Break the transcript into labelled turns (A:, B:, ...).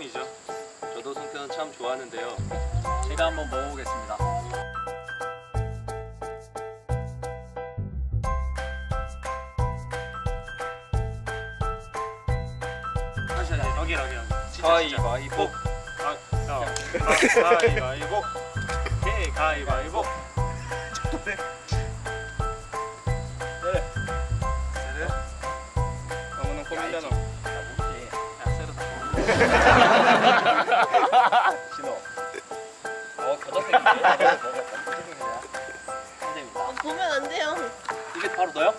A: 성편이죠.
B: 저도 성편은 참 좋아하는데요. 제가 한번 먹어보겠습니다.
A: 여기 여기 여기. 가위바위보. 가, 가, 가, 가위바위보. 예, 가위바위보. 네.
B: 네.
A: 네. 너무너무 고민되노.
B: 신호. 어, 겨자색인데. 아,
C: 보면 안 돼요.
B: 이게 바로 너요?